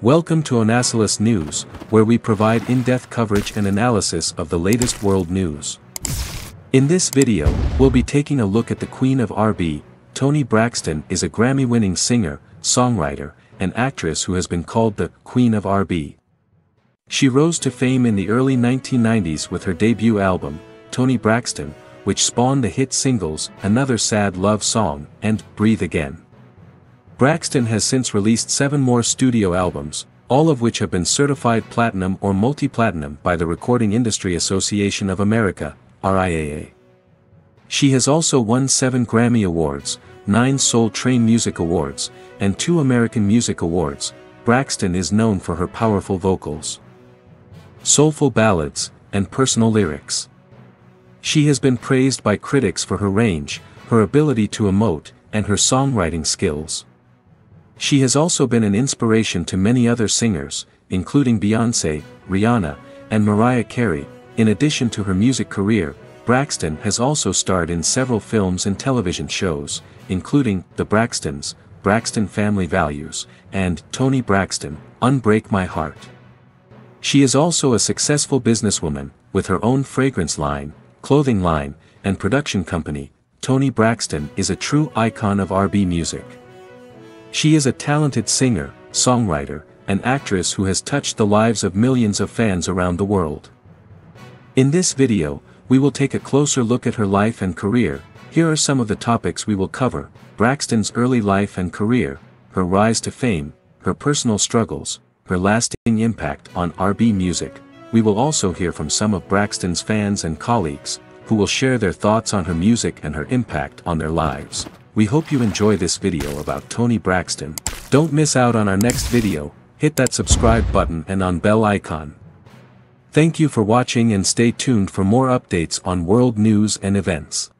Welcome to Onasilus News, where we provide in-depth coverage and analysis of the latest world news. In this video, we'll be taking a look at the Queen of R&B. Toni Braxton is a Grammy-winning singer, songwriter, and actress who has been called the Queen of R&B. She rose to fame in the early 1990s with her debut album, Toni Braxton, which spawned the hit singles Another Sad Love Song and Breathe Again. Braxton has since released seven more studio albums, all of which have been certified platinum or multi-platinum by the Recording Industry Association of America, RIAA. She has also won seven Grammy Awards, nine Soul Train Music Awards, and two American Music Awards. Braxton is known for her powerful vocals, soulful ballads, and personal lyrics. She has been praised by critics for her range, her ability to emote, and her songwriting skills. She has also been an inspiration to many other singers, including Beyoncé, Rihanna, and Mariah Carey. In addition to her music career, Braxton has also starred in several films and television shows, including The Braxtons, Braxton Family Values, and Toni Braxton, Unbreak My Heart. She is also a successful businesswoman, with her own fragrance line, clothing line, and production company, Toni Braxton is a true icon of R&B music. She is a talented singer, songwriter, and actress who has touched the lives of millions of fans around the world. In this video, we will take a closer look at her life and career, here are some of the topics we will cover, Braxton's early life and career, her rise to fame, her personal struggles, her lasting impact on R&B music, we will also hear from some of Braxton's fans and colleagues, who will share their thoughts on her music and her impact on their lives. We hope you enjoy this video about Toni Braxton. Don't miss out on our next video, hit that subscribe button and on bell icon. Thank you for watching and stay tuned for more updates on world news and events.